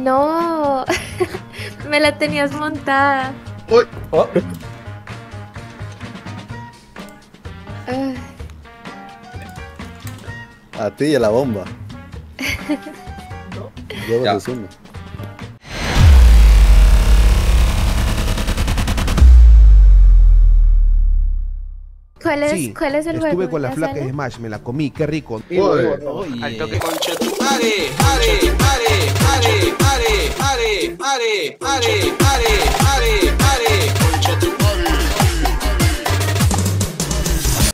No, me la tenías montada. Uy, Oh, A ti y a la bomba. Yo Ya. ¿Cuál es, Sí, ¿cuál es el estuve juego? con la ¿Ya flaca de? Smash, me la comí, qué rico. concha tu madre.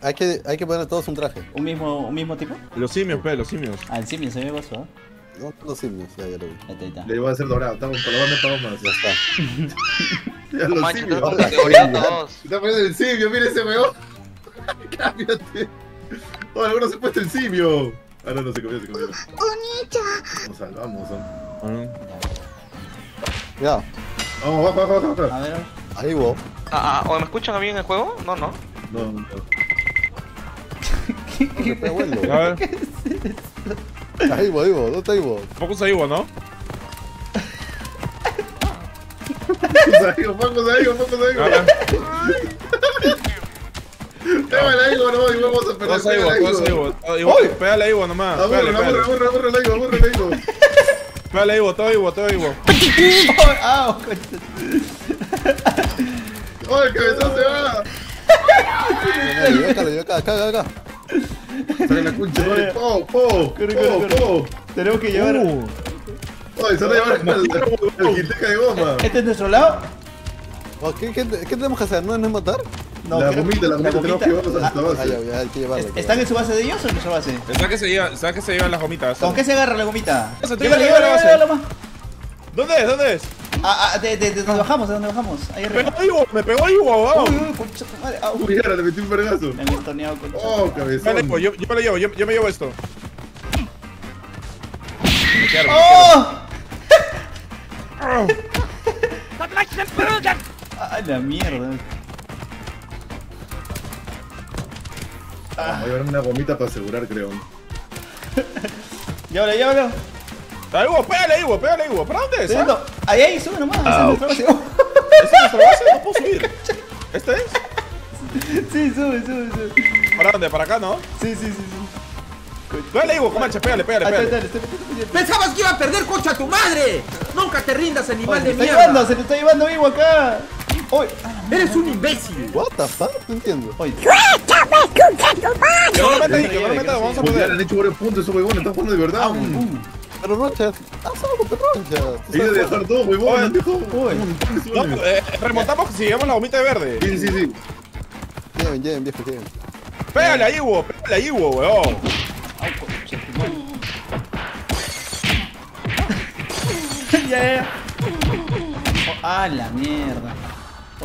Hay que, hay que poner todos un traje. ¿Un mismo, ¿Un mismo tipo? Los simios, pe, los simios. Ah, el simio se me pasó. ¿eh? No, los simios, ya, ya lo vi. Ahí está, ahí está. Le voy a hacer dorado. Estamos por más. Ya está. Ya lo Mancho, simio. estamos categoría todos. Se está poniendo el simio, mire ese weón. ¡Cámbiate! ¡Oh, algunos se puesto el simio! Ah, no, no, se comió, se comió. Salvamos. Vamos, baja, ah. baja, Ahí, wow. Ah, ah, ¿O me escuchan a mí en el juego? No, no. No, no. no. ¿Qué, qué, qué, ¿Qué es eso? Ahí, Ivo, Ivo, ¿dónde está Ivo? Poco es Ivo, ¿no? Poco es Ivo, poco es Ivo, poco. Pégame la Ivo nomás y vamos a perder. Ivo, nomás. Aburre, aburre, todo Ivo, todo Ivo. ¡Ah, ¡Oh, el cabezón se va! Acá, acá, acá, acá. Sale la concha, vale. Po, po, po, Tenemos que llevar. Uh. Oye, solo llevar la quinteca de goma. ¿Este es nuestro lado? Oh, ¿Qué, tenemos que hacer? ¿No es matar? No, La gomita, la gomita, tenemos que llevarlos a nuestra Ah, base. ya, ya, hay que llevarla. ¿Es- ¿Están en su base de ellos o en nuestra base? ¿Sabes que se llevan, las gomitas? ¿Con qué se agarra la gomita? Llévale. llévale más. ¿Dónde es? ¿Dónde es? Ah, ah, de, de, de donde bajamos, de donde bajamos. Ahí Me pegó arriba. ahí, bo, me pegó bo, vamos. Uy, uy, concha tu madre. Ah, uy. Uy, ahora le metí un vergazo. Me han estoneado concha. ¡Oh, Vale, cabezón! bo, yo, yo me lo llevo, yo, yo me llevo esto. Me quiero, me ¡Oh! ¡Ah, la mierda! Voy a llevarme una gomita para asegurar, creo. Llévalo, llévalo. Ahí, bo, pégale bo, pégale bo. ¿Para dónde es? ah? Ahí, ahí, sube nomás. esa es nuestra base. Oh. ¿Esta es nuestra base? No puedo subir. ¿Este es? Sí, sube, sube, sube. ¿Para dónde? ¿Para acá, no? Sí, sí, sí. sí. Pégale bo, Comanche, pégale, pégale, ahí pégale. Pensabas que iba a perder concha tu madre. Nunca te rindas, Oye, animal se de lo está llevando, mierda. se lo está llevando vivo acá. Uy, Eres un imbécil. What the fuck? No entiendo. oye. Que no ahí, que no lo meta, vamos a poder. han hecho varios puntos esos huevones, están jugando de verdad. Ah. Pero Rocha, haz algo, pero Rocha. Tú Iba a sabes dejar todo, huevón, de No, eh, remontamos si llevamos la gomita de verde. Sí, sí, sí. Lleven, lleven, viejo, lleven. Pégale ahí, bo, pégale ahí, bo, weón. Ya, ya, ya. Ah, la mierda.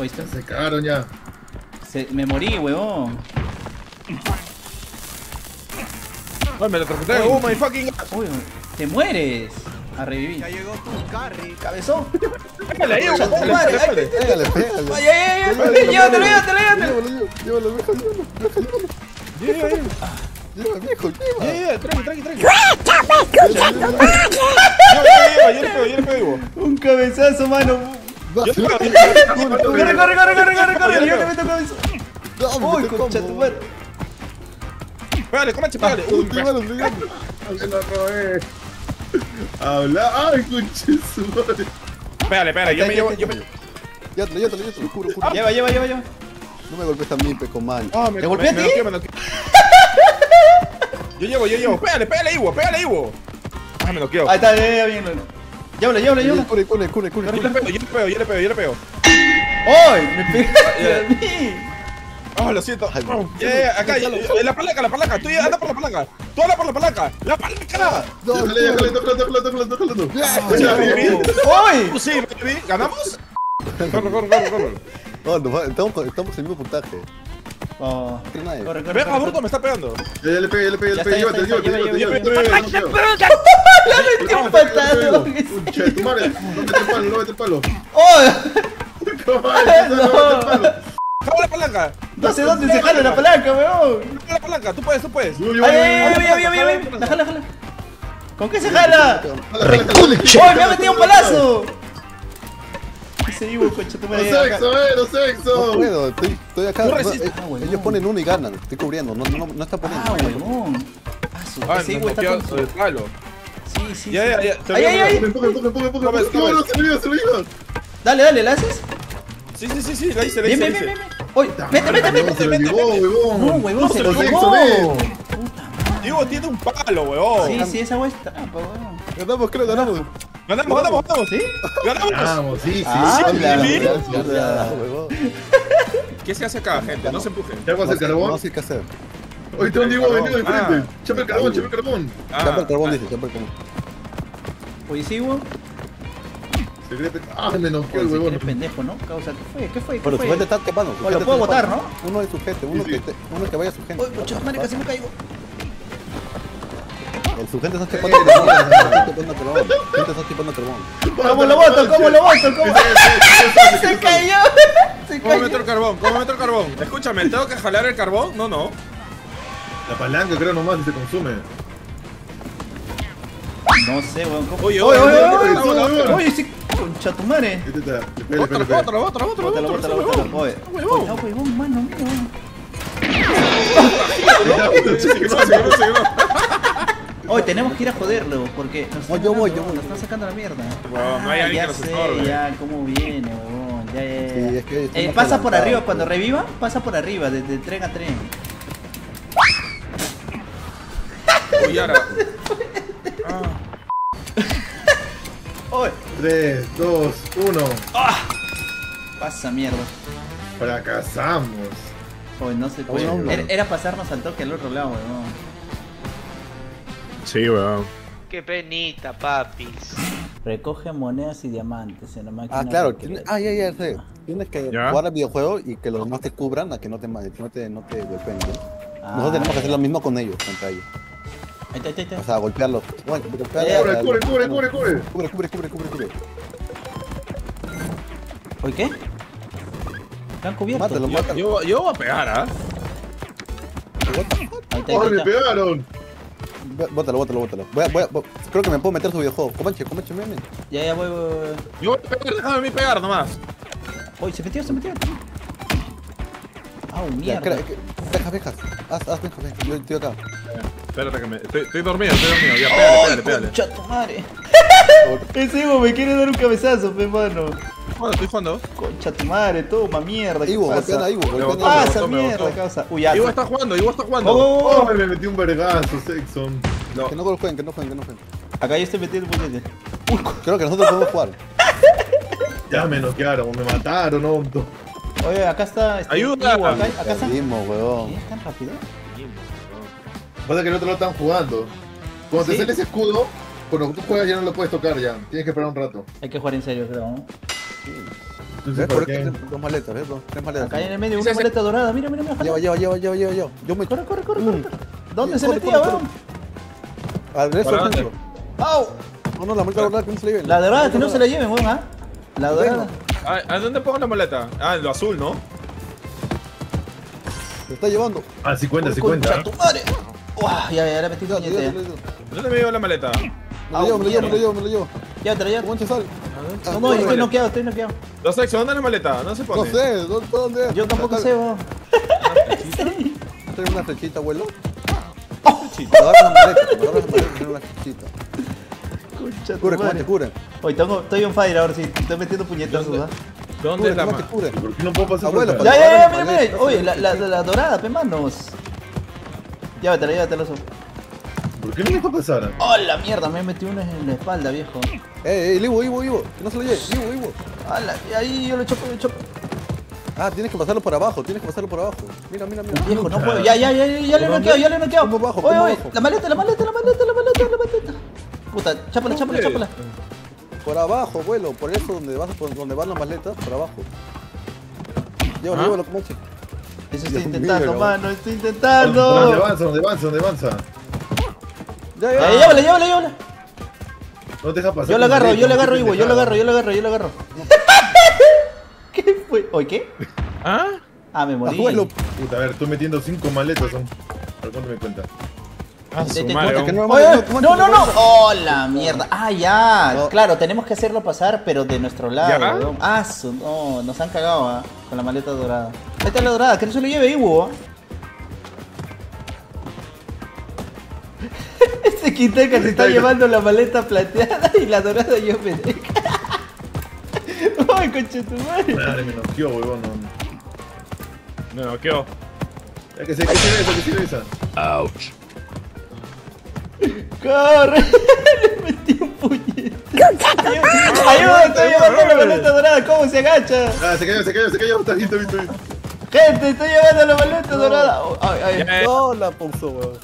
Esto Se cagaron ya. se, me morí, huevón. Ay, me lo trajeté. Oh my fucking. Uy, te mueres. A revivir. Ya llegó tu carry. Cabezón. Pégale ahí, tu pégale, madre, pégale. Pégale, pégale. Ay, ay, ay. Llévatelo, llévatelo, llévatelo. Llévalo, llévalo, llévalo, viejo, llévalo, viejo, llévalo. Lleva, viejo, lleva. Tranqui, tranqui, tranqui. Pego, yo le pego. Un cabezazo, mano. Te. Corre, corre, corre, corre, corre, corre. Yo le meto cabezazo. Dame, Uy, te concha tu madre. Pégale, comanche, pégale. Uy, me- Llévalo, llévalo. Me lo robé. Habla. Ay, conche su madre. Pégale, pégale. Yo me llevo. Yo me... Llévatelo, llévatelo, llévatelo, juro, juro. Lleva, lleva, lleva, lleva. No me golpees también, pe, con man. Ah, me, ¿Te golpeé a ti? Yo llevo, yo llevo. Pégale, pégale bo, pégale bo. Ah, me noqueo. Ahí está, ya, ya, bien. Llévalo, llévalo, llévalo. Cune, cune, cune, cune, Yo le pego, yo le pego, yo le pego, yo le pego. ¡Ay! Me pegaste a mí. Ah, lo siento. Ay, Oh, yeah, yeah, acá, la palanca, la palanca. Tú ya anda por la palanca. Tú anda por la palanca. ¡La palanca! No. Tú sí. ¿Ganamos? Corre, corre, corre, corre. No, va- estamos, estamos en el mismo puntaje. Oh. No. Corre, corre, Venga, corre. Bruto, me está pegando. Ya, ya le pegué, ya le pegué, ya le pegué. está, ya Llévatelo, lleva, llévatelo. ¡Qué empatado! Concha tu madre. No mete el palo, no mete el palo. ¡Oh! Comadre, no mete el palo. ¡Jala la palanca! No sé dónde se jala la palanca, weón. ¡Jala la palanca! ¡Tú puedes, tú puedes! Yo, yo, ¡Ay, ay, ay, ay, ay, ay! Déjala, déjala. ¿Con qué se jala? ¡Uy, me ha metido un palazo! Tu ¡No sexo, eh! ¡No No sexo! puedo, estoy, estoy acá. No no, eh, Ah, ellos ponen uno y ganan. Estoy cubriendo, no, no, no está poniendo. Ah, huevón. Ah, su- Ah, palo. Sí, sí, Ya, ya, ya. se lo iba, se lo iba. Dale, dale, ¿la haces? Sí, sí, sí, sí, la hice, la hice, bien, bien, bien. Mete, No, mete. se lo llevó, huevón. No, huevón, se lo llevó. Digo, tiene un palo, huevón. Sí, sí, esa hueá está, trampa, huevón. Ganamos, creo, ganamos. Ganamos, ganamos, ganamos. ¿Sí? Ganamos. Vamos, sí, sí. Ah. ¿Qué se hace acá, gente? No se empujen. ¿Qué el sé, no carbón? sé qué hacer. Hoy tengo un Diego venido de Ah. frente. Chapa el carbón, chapa el carbón. Chapa el carbón, ah, dice, chapa el carbón. Oye, sí. Ah, me noqueó el huevón. pendejo, ¿no? Causa, ¿qué fue? ¿Qué fue? ¿Qué Bueno, su fue? gente está quemando. lo puedo está botar, quemando. Uno de su gente, uno, Sí, que, sí. te- uno que vaya a su gente. Uy, mucha madre, casi me caigo. El su gente está el carbón. Está el carbón. Su gente está el carbón. ¿Cómo lo boto? ¿Cómo lo boto? ¿Cómo? Se cayó. Se ¿Cómo cayó. meto el carbón? ¿Cómo meto el carbón? Escúchame, ¿tengo que jalar el carbón? No, no. La palanca creo nomás se consume. No sé, weón. Oye, oye, oye, oye, oye, oye, ese concha tu madre. Oye, tenemos que ir a joderlo, porque nos oh, están sacando la mierda. Wow, ah, ya que nos estorbe. Ya, cómo viene. Ya, ya, ya. Eh, pasa por arriba, cuando reviva, pasa por arriba, de, de tren a tren. Ahora. Ah. Oye, 3, 2, 1. pasa mierda. Fracasamos. Oye, no se puede. Era, era pasarnos al toque al otro lado, huevón. Sí, weón. Qué penita, papis. Recoge monedas y diamantes en la máquina. Ah, claro. tiene-. Ah, ya, ya sé. Tienes que ¿Ya? jugar al videojuego y que los demás te cubran a que no te, no te, no te golpeen. ¿no? Ah, Nosotros tenemos que hacer lo mismo con ellos, contra ellos. Ahí está, ahí está, ahí O está. sea, golpearlos. Bueno, golpear Eh, a- Cubre, a- cubre, cubre, cubre, cubre. Cubre, cubre, cubre, cubre, cubre. ¿Oye qué? Están cubiertos. Mátalo, mátalo. Yo, yo voy a pegar, ¿ah? está, ahí está, ahí ¡Oh, me pegaron! Bótalo, bótalo, bótalo. Voy a, voy a, voy- creo que me puedo meter su videojuego. Comanche, comanche, meme. Ya, ya voy, voy, voy. Yo voy a pegar, déjame a mí pegar nomás. Oye, se metió, se metió. Ah, Ya, mierda. que- Deja, deja. Haz, haz, deja, deja. Yo estoy acá. Espérate que me. Estoy, estoy dormido, estoy dormido. Ya, pégale, pégale, pégale. Concha tu madre. Ese Ivo me quiere dar un cabezazo, pe mano. Bueno, estoy jugando. Concha tu madre, toma mierda. ¿Qué Ivo, golpean pasa? a Ivo, golpean Pasa mierda, causa. Uy, ya. Ivo está jugando, Ivo está Oh, jugando. oh, ¡Oh, oh. me metí un vergazo, Sexon! No. Que no jueguen, que no jueguen, que no jueguen. Acá yo estoy metiendo puñete. Creo que nosotros podemos jugar. Ya me noquearon, me mataron, Onto. Oye, acá está. Este, Ayuda. Ivo, acá, acá está. Perdimos, weón. ¿Qué? ¿Tan rápido? Pasa que el otro lo están jugando. Cuando te ¿Sí? sale ese escudo, cuando tú juegas ya no lo puedes tocar ya. Tienes que esperar un rato. Hay que jugar en serio, creo. ¿no? Entonces, ¿Ves? ¿para Por qué? dos maletas, ¿ves? Dos- Tres maletas. Acá en el medio Sí, una sí, sí. maleta dorada. Mira, mira, mira. Lleva, lleva, lleva, lleva, lleva, lleva. Yo me... Corre, corre, corre, Mm. corre. ¿Dónde se metía, corre, weón? Al resto ¿Para del centro. ¡Au! No, no, la maleta dorada que no se le lleven. La dorada, que no se la lleven, weón, ¿ah? La dorada. Ah, ¿A dónde pongo la maleta? Ah, en lo azul, ¿no? Se está llevando. Ah, sí cuenta, sí Concha cuenta. tu madre. Uah, ya, ya, ya le metí ya. ¿Dónde me llevo la maleta? Me lo llevo, me lo llevo, me lo llevo, me lo llevo. Llévatela, ya. ¿Cómo sal? No, no, yo estoy noqueado, estoy noqueado. Los sexos, ¿dónde es la maleta? No se No pone. sé, ¿dónde? es? Yo tampoco sé, weón. ¿Trae una flechita, abuelo? Te agarras la maleta, te agarras la maleta, trae una flechita. Cubre, madre. comanche, cubre. Oye, tengo, estoy on fire ahora sí. Estoy metiendo puñetazos, ¿Dónde? ¿ah? ¿Dónde es la comanche, ma- cubre. ¿Por qué no puedo pasar Abuelo, por Ya, ya, ya, mira, mira. maleta, Oye, la, la, la, la dorada, pe manos. Llévatela, llévatela, eso. ¿Por qué no me deja pasar? Oh, la mierda, me metí una en la espalda, viejo. Eh, eh, Ivo, Ivo, Ivo. Que no se lo lleve. Ivo, Ivo. Ah, la- y ahí yo lo chopo, yo lo chopo. Ah, tienes que pasarlo por abajo, tienes que pasarlo por abajo. Mira, mira, mira. Viejo, no puedo. Ya, ya, ya, ya, ya le he ¿Por noqueado, ya le he noqueado. ¿Cómo bajo? La maleta, la maleta, la maleta, la maleta, la maleta. Puta, chápala, chápala, chápala. Por abajo, abuelo. Por eso donde vas, por donde van las maletas, por abajo. Llévalo, ¿Ah? llévalo, comanche. Eso estoy Dios intentando, mío. mano, estoy ¿Dónde intentando. avanza? ¿Dónde avanza? ¿Dónde avanza? Ya, Ya, ya. llévala, llévala, llévala. No te deja pasar. Yo la agarro, yo la agarro, Ivo, yo la agarro, yo la agarro, yo la agarro. ¿Qué fue? ¿Oye qué? ¿Ah? Ah, me morí. Abuelo. Puta, a ver, estoy metiendo cinco maletas. Son... ¿Para cuánto me cuenta? Ah, Te- madre, no, Oye, no, no, ¿cómo no, Oh, la mierda. Ah, ya. No. Claro, tenemos que hacerlo pasar, pero de nuestro lado. Ah, su- no, nos han cagado, ah, Con la maleta dorada. Ahí está la dorada, que no se lo lleve Iwo. Este Quinteca se está llevando la maleta plateada y la dorada yo me deja. Ay, concha tu madre. Madre, me noqueó, huevón. No. Me noqueó. Ya que se, que sirve eso, que sirve esa. ¡Corre! Le metí un puñete. Ayuda, estoy llevando la maleta dorada. ¿Cómo se agacha? Ah, se cayó, se cayó, se cayó. Está bien, está bien, está bien. Gente, estoy llevando la maleta dorada. Oh, Ay, ay, No, la puso, weón.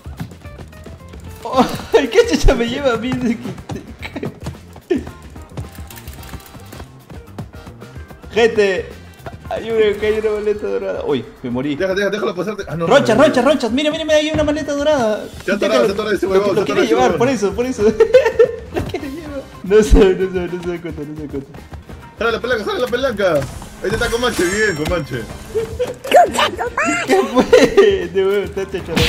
oh, ay, ¿Qué chucha me lleva a mí de Quinteca? Gente, ayúdenme que hay una maleta dorada. Uy, me morí. Deja, deja, déjalo pasarte. Ah, no. Ronchas, no, no, ronchas, ronchas. Mira, mira, mira, hay una maleta dorada. Se ha atorado, se atorado ese huevón, Lo quiere llevar, por eso, por eso. Lo quiere llevar. No sé, no sé, no sé cuánto, no sé cuánto. Jala la palanca, jala la palanca. Ahí está Comanche, bien, Comanche. ¿Qué fue? De huevo, está chachorón.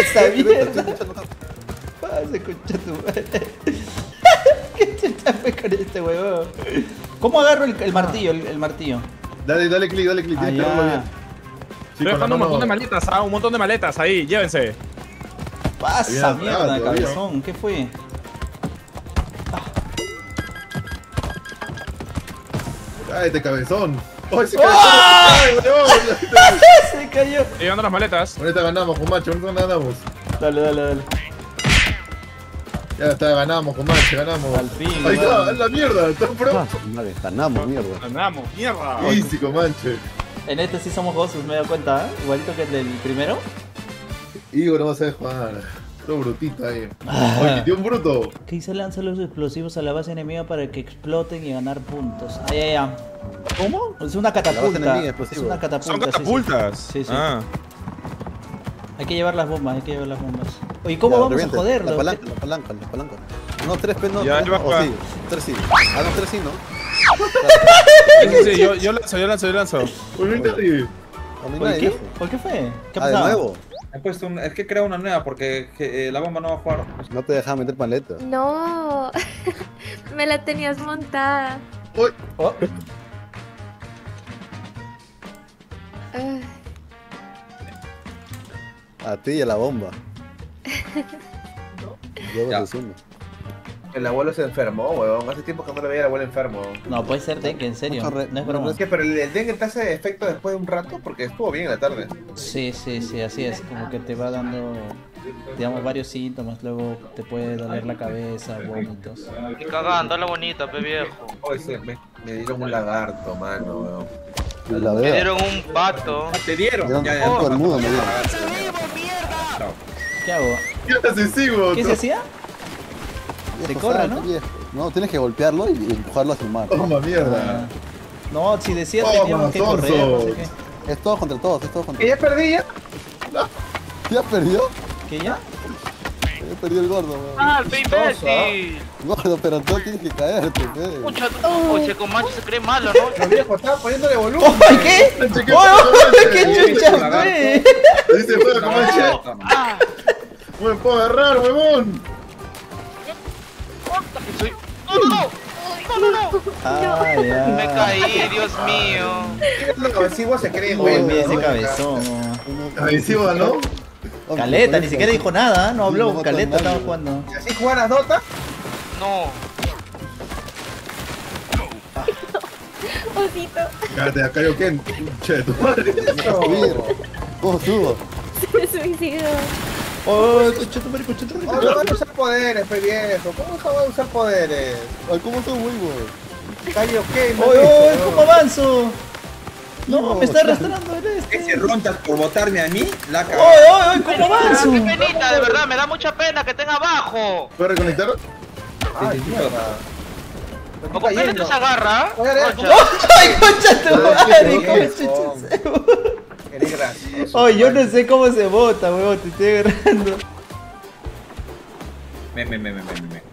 Esa mierda. Pasa, concha tu madre. ¿Qué chucha fue con este huevón? ¿Cómo agarro el, el martillo? El, el martillo. Dale, dale clic, dale clic, Ah, tienes que bien. Sí, Estoy dejando un montón de maletas, ah, un montón de maletas ahí, llévense. Pasa, mierda, todavía. cabezón. ¿Qué fue? Cállate, cabezón. ¡Ay, se ¡Ah! cayó! ¡Ay, huevón! Se cayó. Llevando las maletas. Ahorita ganamos, Comanche, ahorita ganamos. Dale, dale, dale. Ya está, ganamos, Comanche, ganamos. Al fin, Ahí está, a la mierda, está Ah, pro. madre, ganamos, mierda. Ganamos, mierda. Easy, Comanche. En este sí somos gozos, me he dado cuenta, ¿eh? Igualito que el del primero. Igor no va a jugar. Todo brutito ahí. Ah. Oye, tío, un bruto. Que dice lanza los explosivos a la base enemiga para que exploten y ganar puntos. Ah, ya, ya. ¿Cómo? Es una catapulta. enemiga, Es una catapulta. Son sí, sí. catapultas. Sí, sí. Ah. Hay que llevar las bombas, hay que llevar las bombas. Oye, ¿cómo Ya, vamos reviente. a joderlo? La palanca, la palanca, la palanca. No, tres pe, no, Ya, tres, no, va o acá. sí, tres sí. Ah, no, tres sí, ¿no? Sí, sí, sí, yo, yo lanzo, yo lanzo, yo lanzo. Mí ¿Por qué? ¿Por qué fue? ¿Qué ha Ah, de pasado? nuevo. He puesto un, es que crea una nueva porque que, eh, la bomba no va a jugar. No te dejaba meter paleta. No, me la tenías montada. Uy, Oh, A ti y a la bomba. Yo uno. El abuelo se enfermó, weón. Hace tiempo que no le veía al abuelo enfermo. no, puede ser dengue, en serio. Re- No es no, broma. Es que, pero el, el dengue te hace efecto después de un rato porque estuvo bien en la tarde. Sí, sí, sí, así es. Como que te va dando, digamos, varios síntomas. Luego te puede doler la cabeza, vómitos. Y cagando, la bonita, pe viejo. Hoy se me, me dieron un lagarto, mano, weón. La Me dieron un pato. Te dieron. Dieron Ya, ya, el no, me dieron. ¿Qué hago? ¿qué haces, Sigo? ¿Qué se hacía? Se salte, ¿no? viejo. No, tienes que golpearlo y empujarlo hacia el mar. Toma, Ah, mierda. No, si decía teníamos que correr, no sé qué. Es todo contra todos, es todo contra ¿Que ya perdí ya? ¿Ya perdió? ¿Qué ya? Perdió el gordo, weón. ¡Ah, el imbécil! Gordo, pero tú tienes que caerte, pe. Pucha, oye, con mancho se cree malo, ¿no? Los viejos estaban poniéndole volumen. ¡Ay, qué! ¿qué ¡Oh, qué Comanche? chucha fue! Ahí se juega, Comanche. ¡Ah! Me puedo agarrar, huevón. ¡Puta que soy! ¡No, no, no! ¡No, no, no! Ah, ya. Me caí, Dios mío. Vos se cree, Uy, güey. mira ese weón. cabezón. Agresiva, ¿no? Caleta, ni siquiera dijo nada, no habló. no Caleta estaba jugando. ¿Y así jugaras Dota? No. osito, Cállate, acá yo Ken. Che, tu madre. ¿Cómo subo? se suicidó. Oh, coche tu madre, coche tu ¿Cómo madre. no van a usar poderes, pe viejo? ¿Cómo no van a usar poderes? Ay, ¿cómo subo, huevo? Callo, ¿qué? ¡Oye, oye! ¿Cómo avanzo? No, me está arrastrando el este. Ese ronchas por votarme a mí, la ¡Oye, cagó. oye, oye! ¿Cómo avanzo? ¡Qué penita, de verdad! Me da mucha pena que estén abajo. ¿Puedes reconectar? Ay, mierda. ¿O con qué se agarra? Concha. ¡Ay, concha tu madre! Oye, ¿Cómo oye, chucha se- Eres gracioso. Oye, yo no sé cómo se vota, weón, te estoy agarrando. Me, me, me, me, me, me.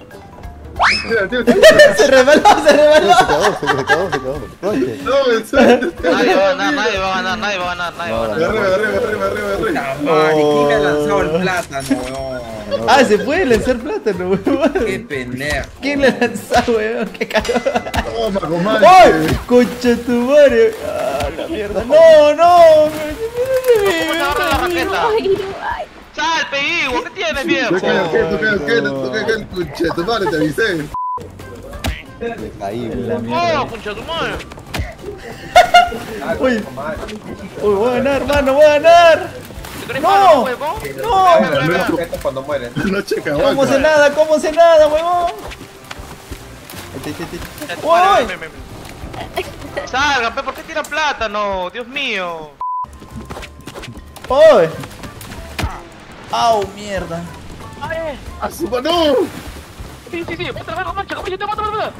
Se rebaló, se rebaló. Se cagó, se se cagó, se cagó. Roche. No, me sueltes. Nadie va a ganar, nadie va a ganar, nadie va a ganar, nadie va a ganar. Arriba, arriba, arriba, arriba, arriba. ¿quién ha lanzado el plátano, weón? Ah, se puede lanzar plátano, huevón. Qué pendejo. ¿Quién le lanzó, huevón? Qué cagón. Toma, comadre. ¡Ay! ¡Concha tu madre! ¡Ah, la mierda! ¡No, no! Ay, no, ay. ¡Sal, Peigo! ¿Qué tienes, viejo? Cuche, tu madre, te avisé. Le caí, La weón. ¡Oh, mierda. concha tu madre! Uy, uy, voy a ganar, hermano, voy a ganar. ¿Te crees ¡No! huevón? ¡No! Es cuando mueren. No checa, ¿Cómo se nada? ¿Cómo se nada, huevón? Salgan, pe, ¿por qué tiran plátano? Dios mío. ¡Uy! ¡Au, mierda! Ay, ¡A su mano! sí, sí, sí, mátala, ven, mancha, te mato, mátala.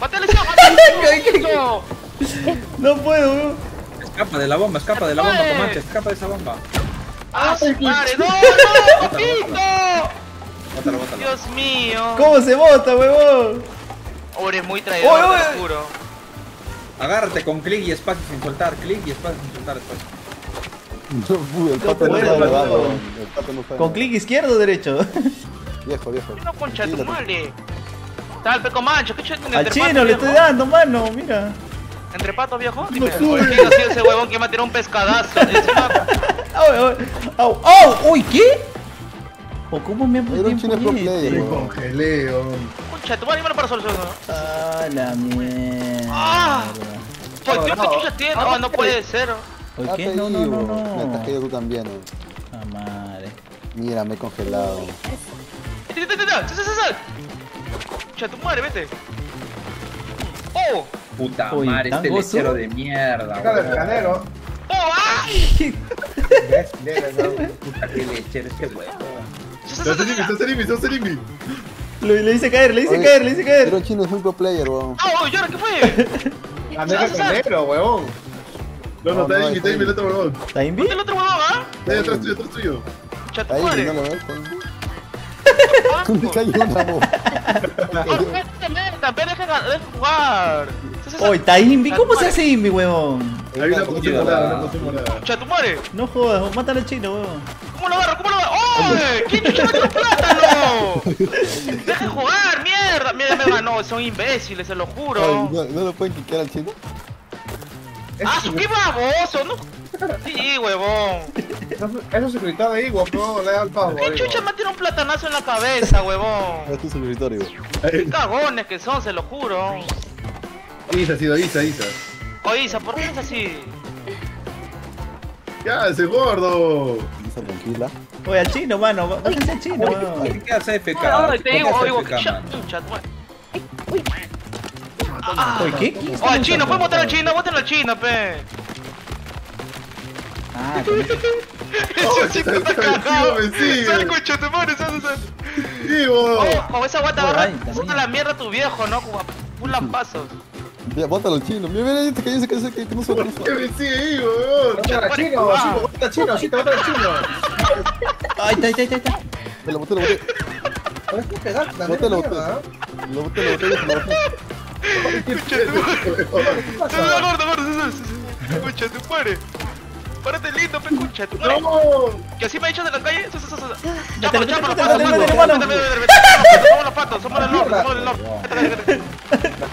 ¡Mátale, sí, mátale! No puedo, huevón. Escapa de la bomba, escapa de la bomba, Comanche, escapa de esa bomba. ¡Ah, su madre! ¡No, no, papito! Bótalo, bótalo. Dios mío. ¿Cómo se bota, huevón? Oh, eres muy traidor, te lo juro. Agárrate con clic y espacio sin soltar, clic y espacio sin soltar espacio. Uy, El pato no sabe weón. El pato no sabe ¿Con clic izquierdo o derecho? Viejo, viejo. No, concha de tu madre. Tal, peco mancho, ¿qué chuetes Al chino le estoy dando, mano, mira. ¿Entre patos, viejo? Dime. sube. Oye, ¿quién ha sido ese huevón que me ha tirado un pescadazo? ¡Au, au, uy ¿Qué? ¿O cómo me ha Era puesto un chino pro player? Me weón. congelé, oh. concha tu madre, dímelo para solucionar. Ah, la mierda. Ah. ¿qué otra chucha tiene? Oh, no puede ser. ¿Por Ah, qué? No, no, digo. no, Me no. atajé yo tú también, weón. Ah, madre. Mira, me he congelado. ¡Vete, vete, vete! ¡Sal, sal, sal, tu madre, vete. ¡Oh! Puta Uy, madre, este lechero de mierda. Saca del weón. granero. ¡Oh! ¡Ay! ¿no? Puta qué lechero este huevo. ¡Está sal. está Selimi, está Selimi! Le, le hice caer, le hice Oye, caer, le hice Pero caer. el chino es muy pro player, weón. ¡Ah, oh, ¿y ahora qué fue? Granero es granero, huevón. No, no, No, está no, Imi, está Imi, el otro huevón. ¿Está invi? ¿Dónde el otro huevón, ah? Está ahí atrás tuyo, atrás tuyo. Ahí, madre. no lo ves. Ahí. Ah, ¿Dónde cayó una bomba? ¡Ah, te deja jugar! Oye, ¿está invi? ¿Cómo se hace invi, huevón? Hay una poción Ayuda. morada, una poción morada. ¡Concha de tu madre! No jodas, mátalo al chino, huevón. ¿Cómo lo agarro? ¿Cómo lo agarro? ¡Oh! ¿Quién un plátano? ¡Deja de jugar, mierda! Mira, me ganó, son imbéciles, se lo juro. ¿no, ¿No lo pueden quitar al chino? ¡Ah, su qué baboso! ¿no? Sí, huevón. Es un suscriptor de Igua, pero le da el pago. ¿Qué chucha me tira un platanazo en la cabeza, huevón? Es tu suscriptorio. Qué cagones que son, se lo juro. Isa, ha sido Isa, Isa. Oye, Isa, ¿por qué es así? ¿Qué hace, gordo? Isa, tranquila. Oye, al chino, mano. Bájense al chino, ¿Por huevón. qué quedas AFK? Ay, te digo, ¿Por qué digo, haces que Oye, ¿qué? ¿Qué está Oye, chino, puedes votar al chino, voten al chino, pe. Ah. Oh, Ese chico está- está cagado. me. Sal, concha tu madre, sal, sal. ¡Vivo! Oh, con esa guata también. puta la mierda a tu viejo, ¿no? Un lampazo. Ya, bótalo al chino. Mira, mira, este que dice que dice que que no se ¿Por qué me sigue, Ivo, weón? Bótalo al chino, al chino, sí, te chino. Ahí está, ahí está, ahí está, ahí. Te lo boté, lo boté. La Bótalo, mierda, bótalo. Lo boté, lo boté, lo boté. Gordo, gordo, gordo, Escucha, tu madre. Párate lindo, pe, escucha, tu madre. ¡No! Que así me ha dicho de la calle. Chápalo, chápalo. Somos los patos, somos somos.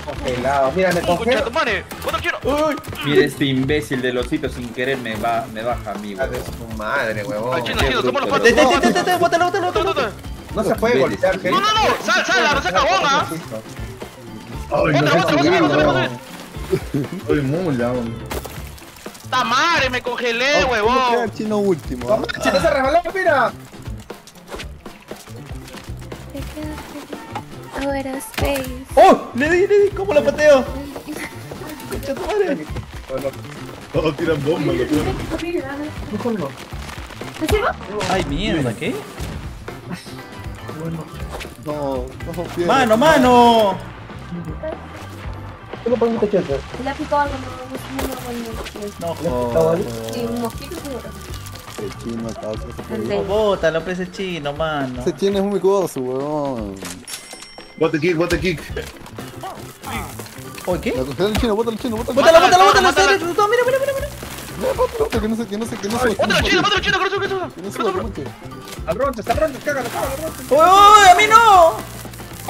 Congelado. Mira, me Escucha, congelo. tu madre. Otro. Uy, Mira este imbécil del osito sin querer me va, me baja a mí, Ah, su madre, huevón. Al chino, chino, somos los te, patos. te, somos te, los te, te, patos. bótalo, bótalo, Otro, bótalo. otro. No se puede golpear, gente. No, no, no. Sal, sal, no se ¿ah? ¡Ay, no se otra, otra, weón! ¡Ay, mula! weón. ¡Ta madre! Me congelé, ¿Cómo queda huevón. chino último? ¡Mamá, se te resbaló, mira! Te quedaste. Ahora space. ¡Oh! Le di, le di, ¿cómo la pateo? Concha tu madre. Todos tiran bombas, loco. Ay, mierda, ¿qué? No, no, pierde. Mano, mano. La picó algo, no, no, no, No jodas. Sí, un mosquito seguro. El chino está otro se El Bótalo, pez el chino, mano. Ese chino es muy gozo, weón. Bote kick, bote kick. ¿Oye, qué? La congeló el chino, bótalo al chino, bótalo. Bótalo, bótalo, Mátala, bótalo, está bien, no, mira, mira, mira, mira. Que no sé, que no sé, que no sé. Otro chino, otro chino, que no sube, que no no Comanche. Al roncha, está roncha, cágalo, cágalo, roncha. ¡Uy, uy! ¡A mí no!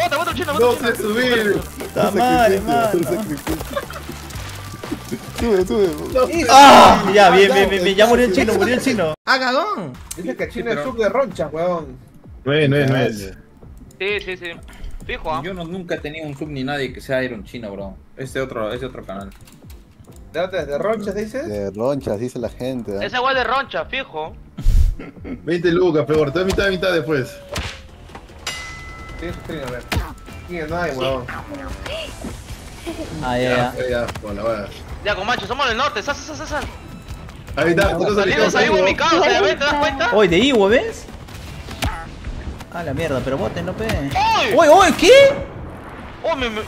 Otro, otro chino, No otro chino. sé subir. ¡Está mano! Sube, sube. ¡Ah! Ya, bien, bien, bien, bien. Ya murió el chino, murió el chino. ¡Ah, cagón! Dice que chino es sub de ronchas, weón. No es, no es, no es. Sí, sí, sí. Fijo, ¿ah? Yo no, nunca he tenido un sub ni nadie que sea Iron Chino, bro. Es de otro, es de otro canal. ¿De dónde? ¿De ronchas dices? De ronchas, dice la gente. ¿eh? Ese igual de roncha, fijo. 20 lucas, peor. Te mitad, mitad después. Sí, sí, a ver. ¿Quién no hay, weón? Ah, ya, ya. Ya, ya, con la vara. Ya, con macho, somos del norte. Sal, sal, sal, sal. Ahí está, tú Saliendo, salimos en mi causa, ¿ya ves? ¿Te das cuenta? ¡Uy, de Iwo, ves! Ah, la mierda, pero boten, no pe. ¡Uy! ¡Uy, uy! ¿Qué? Oh, me, me...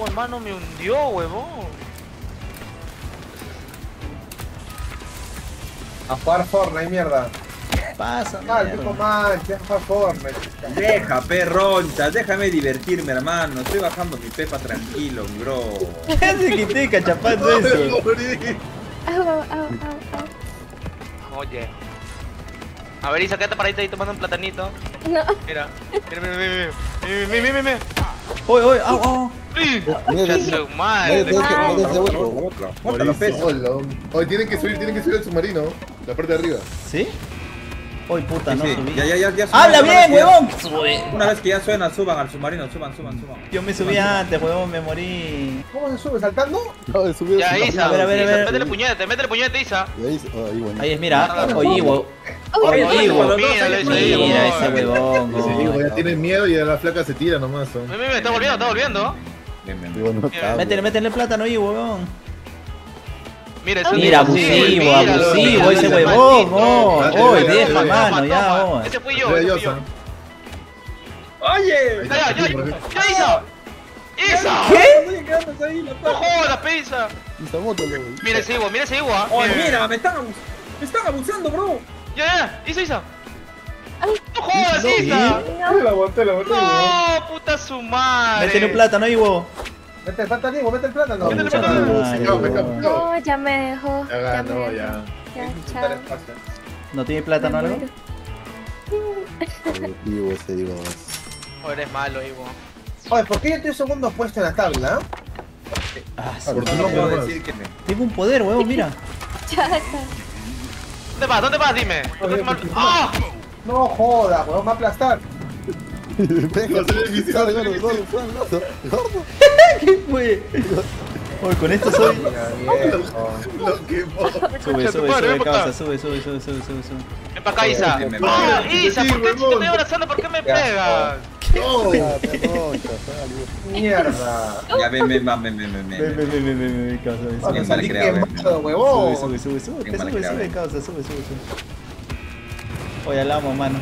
Oh, hermano, me hundió, huevón. A jugar Fortnite, mierda. Pasa, Ah, el tipo mierda. manche, a jugar Fortnite. Deja, perroncha, déjame divertirme, hermano. Estoy bajando mi pepa tranquilo, bro. ¿Qué hace que esté cachapando eso? Au, au, au, au, Oye. A ver, Isa, quédate paradita ahí tomando un platanito. No. Mira. Mira, mira, mira, mira. Mira, mira, mira, mira. ¡Uy, uy! ¡Au, au! Hoy tienen que subir, tienen que subir el submarino. La parte de arriba. ¿Sí? ¡Uy, puta, no Sí, subí! ya, ya, ya, ya suban, ¡Habla bien, huevón! Sube. Una vez que ya suena, suban al submarino, suban, suban, suban. Yo me subí antes, huevón, me morí. ¿Cómo se sube? ¿Saltando? No, de subir. Ya, Isa. A ver, a ver, a Isa, ver. Métele puñete, métele puñete, Isa. Y ahí, ah, ahí, bueno. Ahí es, mira. Oye. Uy, Oye, Iwo. Mira, ese huevón. Ya tienen miedo y a la flaca se tira nomás. Mira, mira, está volviendo, está volviendo. Métele, métele plátano ahí, huevón. Mira, ese Mira, abusivo, míralo, abusivo, míralo, ese huevón. Oh, oh, deja, mano, ya, oh. Ese fui yo, Mira, ese fui yo. Yosa. ¡Oye! Ya, ya, ya, Isa. Isa. ¿Qué? No jodas, weón. Mira ese Iwo, mira ese Iwo. ah. ¡Oye, mira! Me están, me están abusando, bro. Ya, ya, Isa, Isa. No jodas, Isa. No, puta su madre. Métele plátano ahí, huevón. Mete el plátano, mete el plátano. Métele Puta plátano. huevón. No, ya me dejó. Ya Ya ganó, me dejó. ya. Ya, chao. ¿No tiene plátano algo? Digo, ese. Oh, eres malo, Iwo. Oye, ¿por qué yo estoy segundo puesto en la tabla? Ah, su Por madre. No puedo decir que me... Tengo un poder, huevón, mira. ¿Dónde vas? ¿Dónde vas? Dime. ¡Ah! No joda, weón, va a aplastar. Gordo, gordo, gordo. ¿Qué fue? Oye, con esto soy. Lo quemó. Sube, sube, sube, pa' causa, sube, sube, sube, sube, sube, sube. Ven para acá, Isa. ¡Ah, Isa! ¿Por qué si te abrazando? ¿Por qué me pegas? No. Mierda. Ya, ven, ven, ven, ven, ven, ven, Ven, ven, ven. ven, ven, ven, ven, causa, ven, Ah, sube. Sube, huevón. sube, sube, sube, Qué causa, sube, sube, sube. Oye, la amo, mano.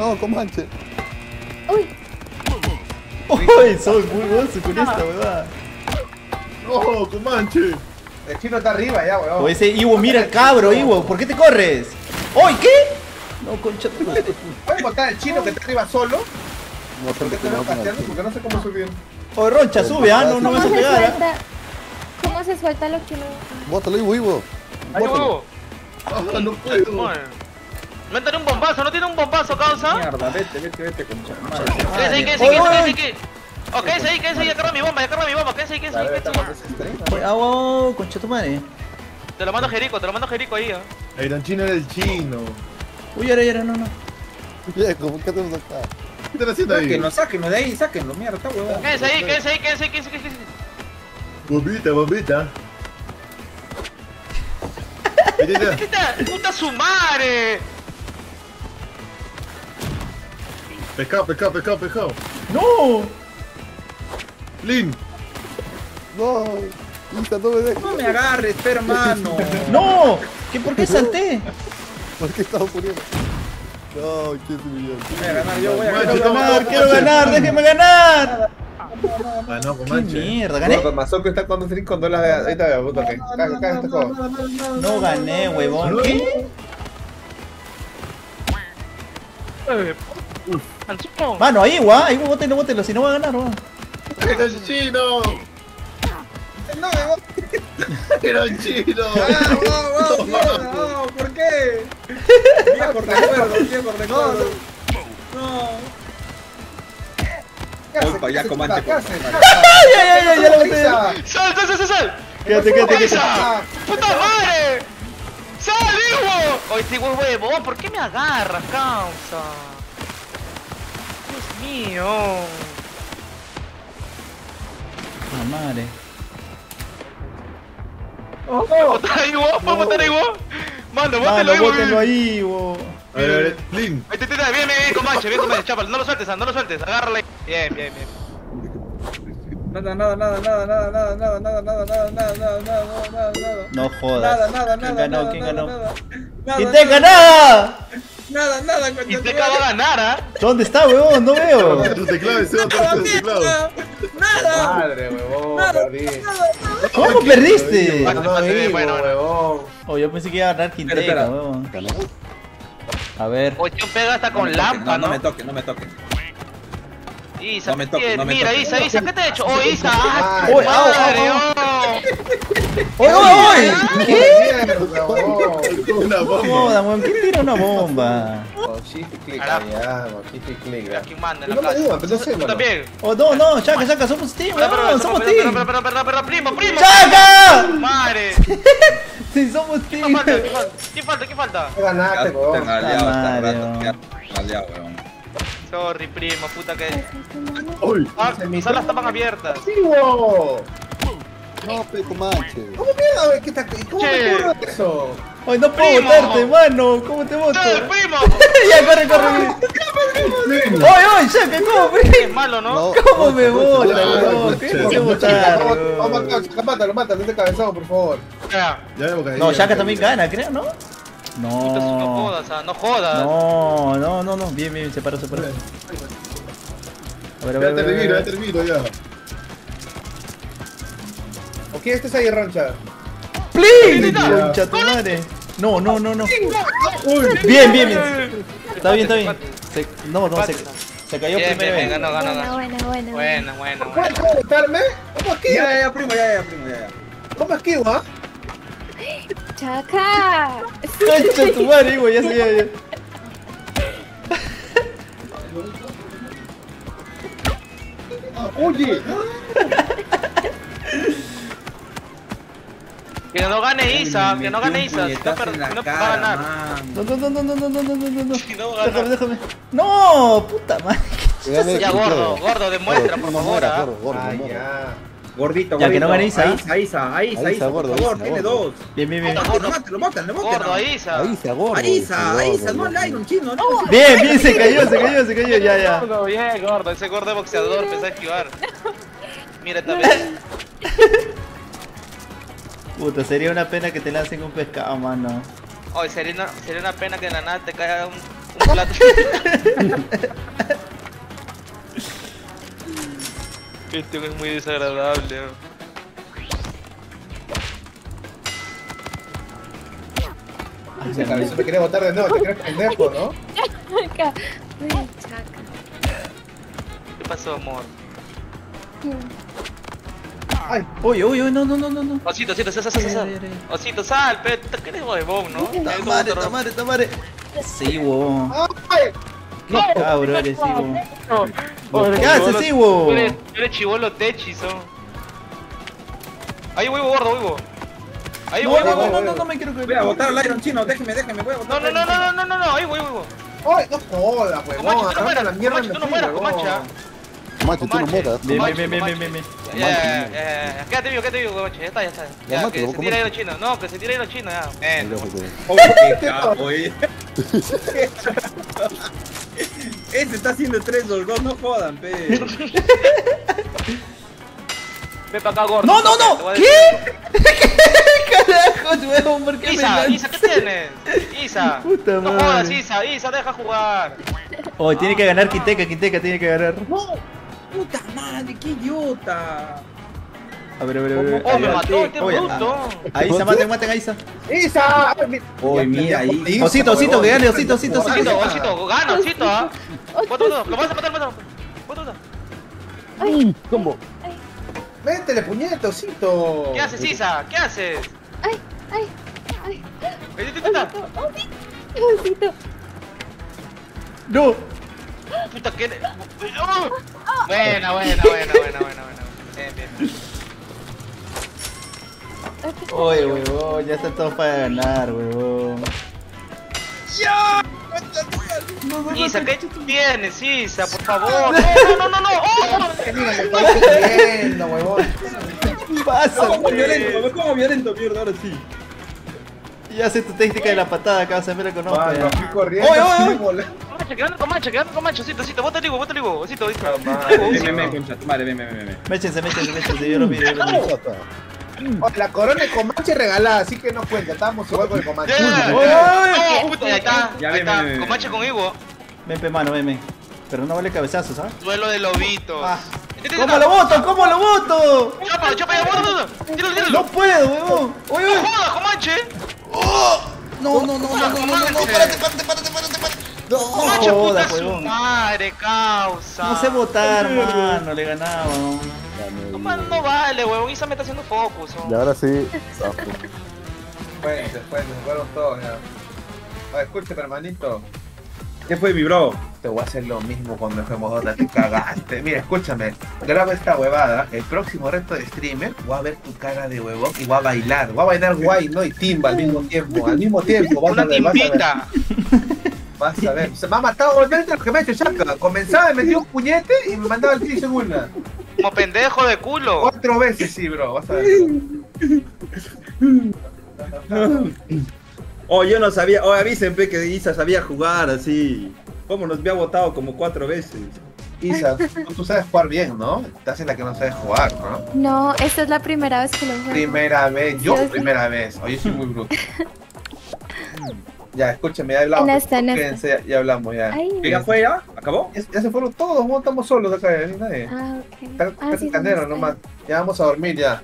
No, Comanche. Uy, Uy, soy muy gozo con esta huevada. No, Comanche. El chino está arriba ya, weón. O ese Iwo, mira el cabro, Iwo, ¿por qué te corres? ¡Uy, qué! No, concha tu madre. ¿Puedes botar al chino que está arriba solo? No, Porque te chino. porque no sé cómo subir. Oye, Roncha, sube, ah, no, no me vas a ¿cómo se pegar, ah. suelta? ¿Cómo se suelta lo que no? Bótalo, Ivo, Ivo. ¡Ay, Bótalo. Ah, no puedo. Métele un bombazo, ¿no tiene un bombazo, causa? Mierda, vete, vete, vete, concha. Madre. Quédese ahí, ahí, quédese ahí, quédese ahí. Oh, quédese ahí, quédese ahí, ya carga mi bomba, ya carga mi bomba, quédese ahí, quédese ahí, Dale, quédese ahí. Oye, ah, concha tu madre. Te lo mando a Jerico, te lo mando a Jerico ahí, ¿ah? El chino era el chino. Uy, ahora, ahora, no, no. Viejo, ¿por qué hacemos acá? ¿Qué están haciendo ahí? Sáquenlo, sáquenlo de ahí, sáquenlo, mierda, está huevón. Quédese ahí, quédese ahí, quédese ahí, quédese ahí, quédese ahí. Bombita, bombita. Ahí está. ¡Puta, puta su madre! Pescado, pescado, pescado, pescado. ¡No! Lin. No, no me dejes. No me agarres, hermano. ¡No! ¿Qué, ¿Por qué salté? ¿Por qué estamos muriendo? No, ¿quién es mi Voy a ganar, yo voy a ganar. toma, ¡Ganar, quiero ganar! ¡Déjeme ganar! Ah, no, ¡Qué Comanche. mierda! ¿Gané? Gordo, Mazoco está con un con dólares. Ahorita veo, puto que. Caga, caga este juego. No gané, huevón. ¿Qué? Mano, ahí, guau, ahí, bótelo, bótelo, si no va a ganar, guau. ¡Ahí está el chino! no me voy. Un chino. Ah, wow, wow, no, ¿por qué? Viejo recuerdo, viejo recuerdo. No. Ya ¿Qué hace, comante. ¡Ay, ay, ay! Ya lo boté. ¡Sal, sal, sal, sal, sal! Quédate, quédate, quédate. ¡Isa! ¡Puta madre! ¡Sal, hijo! Oye, este huevo huevo, ¿por qué me agarras, causa? Mío. La madre. ¿Puedo botar ahí, vos? ¿Puedo botar ahí, vos? Mano, bótelo ahí, vos. bótenlo ahí, bo. A ver, a ver, Lin. Ahí te, te, te, bien, bien, bien, Comanche, bien, Comanche, no lo sueltes, ah, no lo sueltes, agárrala ahí. Bien, bien, bien. Nada, nada, nada, nada, nada, nada, nada, nada, nada, nada, nada, nada, nada, nada, nada. No Nada, jodas. nada, ¿Quién nada, ganó? nada, ¿Quién nada, ganó? nada. Nada, ¡Quién nada, Nada, nada, cuando Y te acaba de ganar, ¿ah? ¿Dónde está, huevón? No veo. Tu teclado otro. Nada. Madre, huevón, perdí. ¿Cómo perdiste? Bueno, huevón. Oh, yo pensé que iba a ganar Quintero, huevón. A ver. Ocho pega hasta con lámpara, ¿no? No me toquen, no me toquen. Isa, mira. Isa, Isa, ¿qué te he hecho? ¡Oh, Isa! Madre! ¿Qué? Una bomba. Tira una bomba? Oh, click allá. Aquí manda también. Oh, no, no, Chaca, Chaca, somos team, weón, somos team. Pero, pero, ¡Chaca! ¡Madre! Somos team. ¿Qué falta, qué falta? Ganaste, Sorry, primo, puta que. Uy. Ah, mis salas estaban abiertas. ¡Sigo! No, pe, Comanche. ¿Cómo mierda? ¿Qué está- ¿Cómo Che. me ocurre eso? Ay, no puedo Primo. votarte, mano. ¿Cómo te voto? ¡Eh, primo! ya, corre, corre. Oye, oye, Chaca, ¿cómo? Es malo, ¿no? No, ¿Cómo me vota, ya, ¿Qué te ya, votar, mátalo, mátalo, este cabezón, por favor. Ya. Ya hemos caído. No, hemos también gana, creo, ¿no? Entonces no No. jodas, ah, no jodas. No, no, no, no. Bien, bien, se paró, se paró. A ver, a ver, Ya termino, ya termino, ya. ¿O quién este es ahí, Rancha? ¡Plin! Concha tu madre. No, no, no, no. Bien, bien, bien. Está bien, está bien. Se- no, no, se, se cayó Bien, primero. bien, bien, ganó, ganó, Buena, ganó. buena, buena. Bueno, bueno, ¿Puedes bueno. preguntarme? ¿Cómo esquivo? Ya, ya, ya, primo, ya, ya, primo, ya, ya. ¿Cómo esquivo, ah? Chaca. Concha tu madre, güey, ya se ya, ya. Oye, Que no gane Isa, que no gane Isa. No, va a ganar. No, no, no, no, no, no, no, no, no, Déjame. No, puta madre. Ya, gordo, gordo, demuestra, por favor. ah. Gordo, gordo, gordo. Ya. Gordito, Ya, que no gordito. gane Isa. Ahí, Isa, Isa, ahí, Isa, Isa, gordo, por favor, Isa, tiene gordo. dos. Bien, bien, bien. Gordo, mátalo. ahí Isa. Ahí se gordo. Ahí, Isa, ahí, Isa, gordo, no al Iron chino, no. Bien, bien, se cayó, se cayó, se cayó, ya, ya. Gordo, bien, gordo. Ese gordo boxeador empezó a esquivar. Mira también. Puta, sería una pena que te lancen un pescado, mano. Oye, sería una, sería una pena que de la nada te caiga un, un plato. Este es muy desagradable. ¿no? Ese cabezón me quería botar de nuevo, te crees pendejo, ¿no? Chaca. ¿Qué pasó, amor? Ay, Uy, uy, uy, no, no, no, no, no. Osito, osito, sal, sal, sal, sal. Osito, sal, pero tú que eres huevón, ¿no? Tamare, tamare, tamare. Sí, huevón. ay, No. Oye, ¿Qué haces, sí, Tú huevón? eres, tú eres chivolo techi, son. Ahí, huevo, gordo, huevo. Ahí, huevo, no, no, huevo. no, no, no me quiero Voy a botar al Iron chino, déjeme, déjeme, voy a No, botar. no, no, no, no, no, ahí, huevo, huevo. ay, no jodas. Comanche, tú no mueras, Comanche, tú no mueras, Comanche. tú no mueras. Ya, ya. Quédate vivo, quédate vivo, Comanche. Ya está, ya está. Ya, mate, que vos, se chinos. No, que se tire ahí los chinos, ya. Oh, qué capo, eh. Ese está haciendo tres dos, dos, no jodan, pe. Ven para acá, gordo. No, no, no. ¿Qué? ¿Qué carajo? ¿Por qué me Isa, lanzas? Isa, ¿qué tienes? Isa. Puta no madre. jodas, Isa, Isa, deja jugar. Oh, tiene que ganar Quinteca, Quinteca tiene que ganar. Puta madre, qué idiota. A ver, a ver, a ver. Oh, me Ahí, mató este bruto. a Isa, maten, maten a Isa. ¡Isa! Oye, mira ahí. Osito, osito, que gane, osito, osito, Osito, osito. osito, gana, osito, ah. Bota, bota, lo vas a matar, bota. Bota, bota. ¿Cómo? Métele, puñetosito. ¿Qué haces, Isa? ¿Qué haces? Ay, ay, ay. Ahí está. Osito. ¡No! Puta, que... ¡Oh! Buena, buena, buena, buena, buena, buena. Bien, bien, bien. Oye, huevón, ya está todo para ganar, huevón. Isa, ¿qué tienes, Isa? Por favor. No, no, no, no. ¡Oh! Mira, estoy huevón. ¿Qué pasa, Como güey? violento, me como violento, mierda, ahora sí. Ya sé tu técnica de la patada, acá se me la conozco. Ya. fui corriendo. Oye, oye, oye. Mancha, quedando con mancha, quedando con mancha, Osito, Osito, bota el higo, bota el higo, Osito, Osito. Ven, ven, ven, concha, tu madre, ven, ven, ven, ven. Méchense, méchense, méchense, yo lo vi, yo lo vi. Oye, La corona es Comanche regalada, así que no cuenta. Estábamos igual con el Comanche. Puta, ahí está, Ya, ahí está, ven, ven, con ven. mancha con higo. Ven, pe, mano, ven, ven. Pero no vale cabezazos, ¿sabes? Duelo de lobitos. Ah. Este, ¿Cómo lo voto? ¿Cómo lo voto? Chapa, chapa, ya. Tíralo, tíralo. No puedo, huevón. Oye, No jodas, Comanche. No, no, no, no, no, no, no, no, espérate, espérate, espérate, espérate, espérate. No, Comanche, puta su madre, causa. No sé votar, mano, le ganaba. No, man, no vale, huevón. Isa me está haciendo focus. ¿no? Y ahora sí. Pues, después nos fueron todos ya. Oye, escúchame, hermanito. ¿Qué fue, mi bro? Te voy a hacer lo mismo cuando dejemos Dota, te cagaste. Mira, escúchame, graba esta huevada. El próximo reto de streamer, voy a ver tu cara de huevón y voy a bailar. Voy a bailar guay, ¿no? Y timba al mismo tiempo. Al mismo tiempo, vas a Una vas a ver. timpita. Vas a ver. Se me ha matado realmente lo que me ha hecho Shaka. Comenzaba, me metió un puñete y me mandaba el kill segunda. Como pendejo de culo. Cuatro veces, sí, bro. Vas a ver. Oh, yo no sabía. Oh, avisen, pe, que Isa sabía jugar así. ¿Cómo nos había votado como cuatro veces? Isa, tú, sabes jugar bien, ¿no? Te haces la que no sabes jugar, ¿no? No, esta es la primera vez que lo juego. Primera vez, yo sí. primera vez. Oye, soy muy bruto. Ya, escúchame, ya hablamos. En esta, en esta. Quédense, ya, ya hablamos, ya. Ay, ¿Qué ya fue ya? ¿Acabó? Ya, ya se fueron todos, no estamos solos acá, hay nadie. Ah, ok. Está Ah, sí, canero ¿dónde nomás. Ya vamos a dormir ya.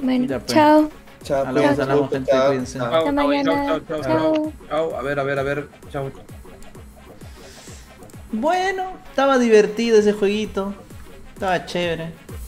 Bueno, Ya, pues. chao. Chao, Hablamos, pues, hablamos, gente, cuídense. Chao. Hasta mañana. Chao, chao, chao, Chao. chao. A ver, a ver, a ver. Chao. Bueno, estaba divertido ese jueguito. Estaba chévere.